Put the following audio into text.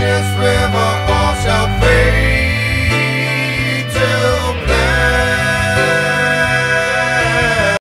this river.